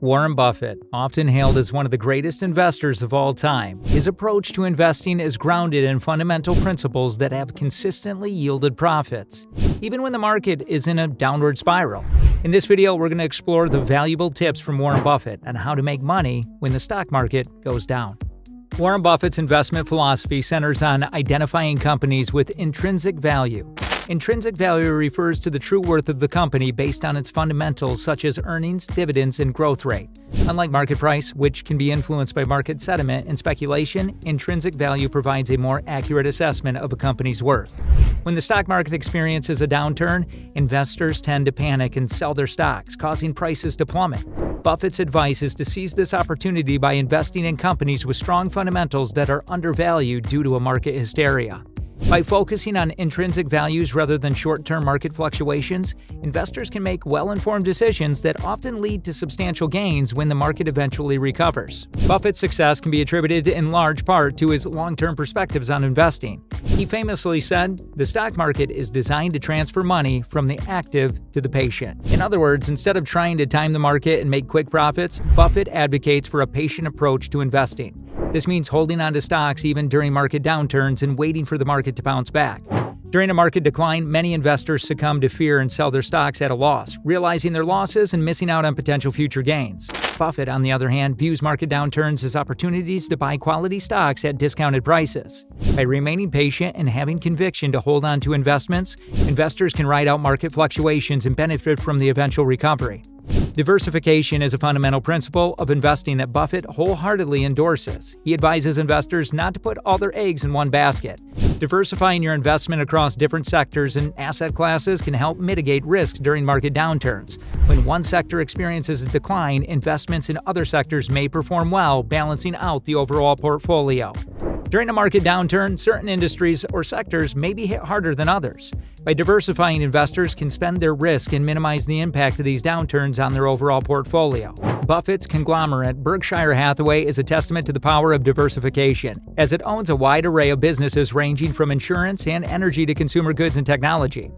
Warren Buffett, often hailed as one of the greatest investors of all time, his approach to investing is grounded in fundamental principles that have consistently yielded profits, even when the market is in a downward spiral. In this video, we're going to explore the valuable tips from Warren Buffett on how to make money when the stock market goes down. Warren Buffett's investment philosophy centers on identifying companies with intrinsic value Intrinsic value refers to the true worth of the company based on its fundamentals such as earnings, dividends, and growth rate. Unlike market price, which can be influenced by market sentiment and speculation, intrinsic value provides a more accurate assessment of a company's worth. When the stock market experiences a downturn, investors tend to panic and sell their stocks, causing prices to plummet. Buffett's advice is to seize this opportunity by investing in companies with strong fundamentals that are undervalued due to a market hysteria. By focusing on intrinsic values rather than short term market fluctuations, investors can make well informed decisions that often lead to substantial gains when the market eventually recovers. Buffett's success can be attributed in large part to his long term perspectives on investing. He famously said, The stock market is designed to transfer money from the active to the patient. In other words, instead of trying to time the market and make quick profits, Buffett advocates for a patient approach to investing. This means holding on to stocks even during market downturns and waiting for the market to bounce back. During a market decline, many investors succumb to fear and sell their stocks at a loss, realizing their losses and missing out on potential future gains. Buffett, on the other hand, views market downturns as opportunities to buy quality stocks at discounted prices. By remaining patient and having conviction to hold on to investments, investors can ride out market fluctuations and benefit from the eventual recovery. Diversification is a fundamental principle of investing that Buffett wholeheartedly endorses. He advises investors not to put all their eggs in one basket. Diversifying your investment across different sectors and asset classes can help mitigate risks during market downturns. When one sector experiences a decline, investments in other sectors may perform well, balancing out the overall portfolio. During a market downturn, certain industries or sectors may be hit harder than others. By diversifying, investors can spend their risk and minimize the impact of these downturns on their overall portfolio. Buffett's conglomerate, Berkshire Hathaway, is a testament to the power of diversification, as it owns a wide array of businesses ranging from insurance and energy to consumer goods and technology.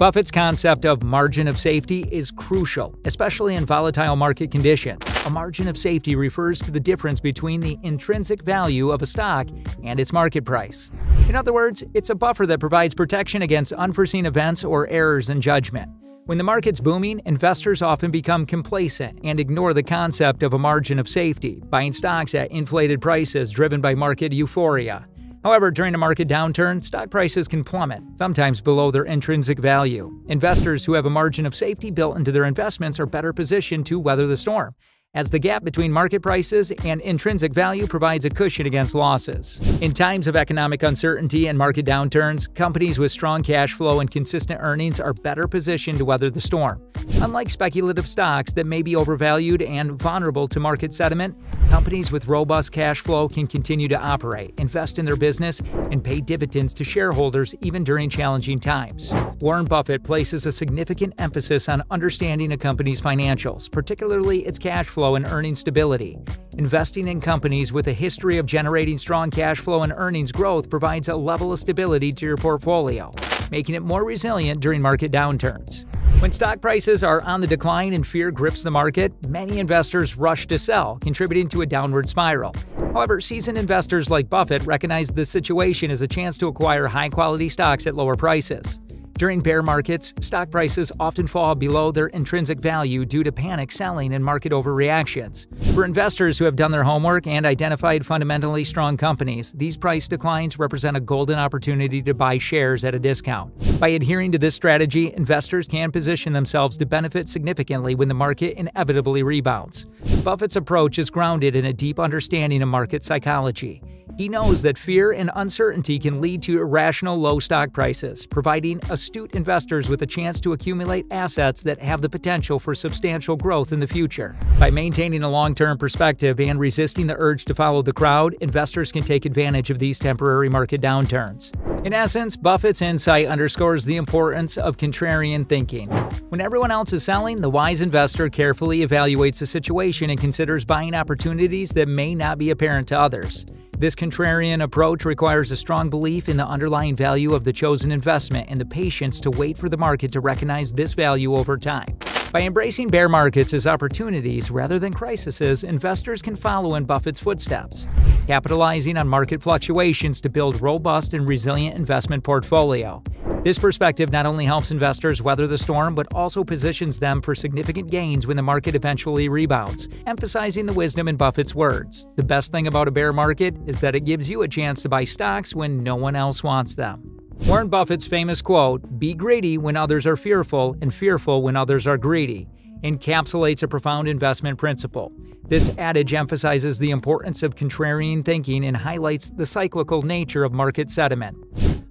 Buffett's concept of margin of safety is crucial, especially in volatile market conditions. A margin of safety refers to the difference between the intrinsic value of a stock and its market price. In other words, it's a buffer that provides protection against unforeseen events or errors in judgment. When the market's booming, investors often become complacent and ignore the concept of a margin of safety, buying stocks at inflated prices driven by market euphoria. However, during a market downturn, stock prices can plummet, sometimes below their intrinsic value. Investors who have a margin of safety built into their investments are better positioned to weather the storm as the gap between market prices and intrinsic value provides a cushion against losses. In times of economic uncertainty and market downturns, companies with strong cash flow and consistent earnings are better positioned to weather the storm. Unlike speculative stocks that may be overvalued and vulnerable to market sentiment, companies with robust cash flow can continue to operate, invest in their business, and pay dividends to shareholders even during challenging times. Warren Buffett places a significant emphasis on understanding a company's financials, particularly its cash flow flow and earning stability. Investing in companies with a history of generating strong cash flow and earnings growth provides a level of stability to your portfolio, making it more resilient during market downturns. When stock prices are on the decline and fear grips the market, many investors rush to sell, contributing to a downward spiral. However, seasoned investors like Buffett recognize the situation as a chance to acquire high quality stocks at lower prices. During bear markets, stock prices often fall below their intrinsic value due to panic selling and market overreactions. For investors who have done their homework and identified fundamentally strong companies, these price declines represent a golden opportunity to buy shares at a discount. By adhering to this strategy, investors can position themselves to benefit significantly when the market inevitably rebounds. Buffett's approach is grounded in a deep understanding of market psychology. He knows that fear and uncertainty can lead to irrational low stock prices, providing astute investors with a chance to accumulate assets that have the potential for substantial growth in the future. By maintaining a long term perspective and resisting the urge to follow the crowd, investors can take advantage of these temporary market downturns. In essence, Buffett's insight underscores the importance of contrarian thinking. When everyone else is selling, the wise investor carefully evaluates the situation and considers buying opportunities that may not be apparent to others. This contrarian approach requires a strong belief in the underlying value of the chosen investment and the patience to wait for the market to recognize this value over time. By embracing bear markets as opportunities rather than crises, investors can follow in Buffett's footsteps, capitalizing on market fluctuations to build robust and resilient investment portfolio. This perspective not only helps investors weather the storm, but also positions them for significant gains when the market eventually rebounds, emphasizing the wisdom in Buffett's words. The best thing about a bear market is that it gives you a chance to buy stocks when no one else wants them. Warren Buffett's famous quote, Be greedy when others are fearful, and fearful when others are greedy, encapsulates a profound investment principle. This adage emphasizes the importance of contrarian thinking and highlights the cyclical nature of market sentiment.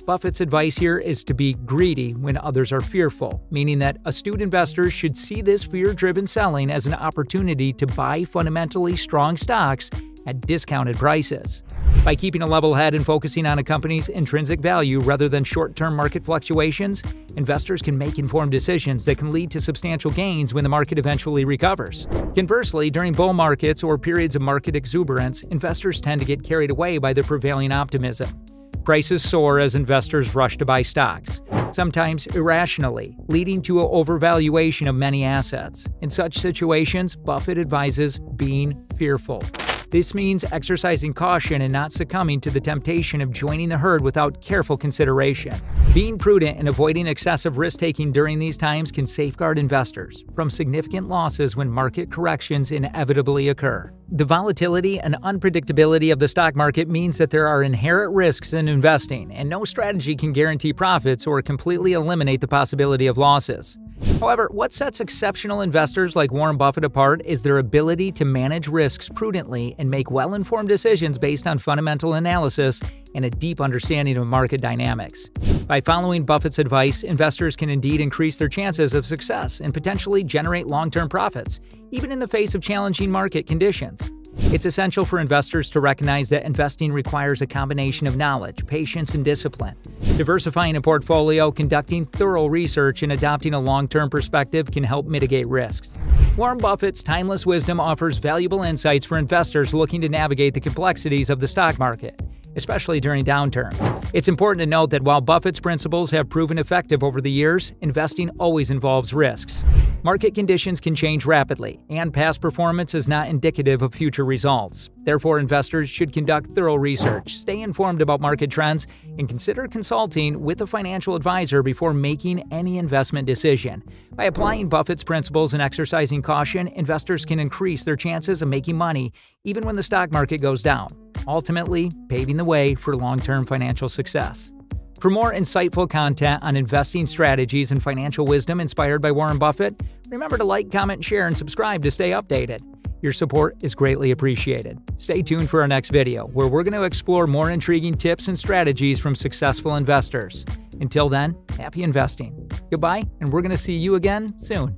Buffett's advice here is to be greedy when others are fearful, meaning that astute investors should see this fear driven selling as an opportunity to buy fundamentally strong stocks at discounted prices. By keeping a level head and focusing on a company's intrinsic value rather than short term market fluctuations, investors can make informed decisions that can lead to substantial gains when the market eventually recovers. Conversely, during bull markets or periods of market exuberance, investors tend to get carried away by the prevailing optimism. Prices soar as investors rush to buy stocks, sometimes irrationally, leading to an overvaluation of many assets. In such situations, Buffett advises being fearful. This means exercising caution and not succumbing to the temptation of joining the herd without careful consideration. Being prudent and avoiding excessive risk taking during these times can safeguard investors from significant losses when market corrections inevitably occur. The volatility and unpredictability of the stock market means that there are inherent risks in investing, and no strategy can guarantee profits or completely eliminate the possibility of losses. However, what sets exceptional investors like Warren Buffett apart is their ability to manage risks prudently and make well informed decisions based on fundamental analysis and a deep understanding of market dynamics. By following Buffett's advice, investors can indeed increase their chances of success and potentially generate long term profits, even in the face of challenging market conditions. It's essential for investors to recognize that investing requires a combination of knowledge, patience, and discipline. Diversifying a portfolio, conducting thorough research, and adopting a long term perspective can help mitigate risks. Warren Buffett's timeless wisdom offers valuable insights for investors looking to navigate the complexities of the stock market especially during downturns. It's important to note that while Buffett's principles have proven effective over the years, investing always involves risks. Market conditions can change rapidly, and past performance is not indicative of future results. Therefore, investors should conduct thorough research, stay informed about market trends, and consider consulting with a financial advisor before making any investment decision. By applying Buffett's principles and exercising caution, investors can increase their chances of making money even when the stock market goes down ultimately paving the way for long term financial success. For more insightful content on investing strategies and financial wisdom inspired by Warren Buffett, remember to like, comment, share, and subscribe to stay updated. Your support is greatly appreciated. Stay tuned for our next video, where we're going to explore more intriguing tips and strategies from successful investors. Until then, happy investing. Goodbye, and we're going to see you again soon.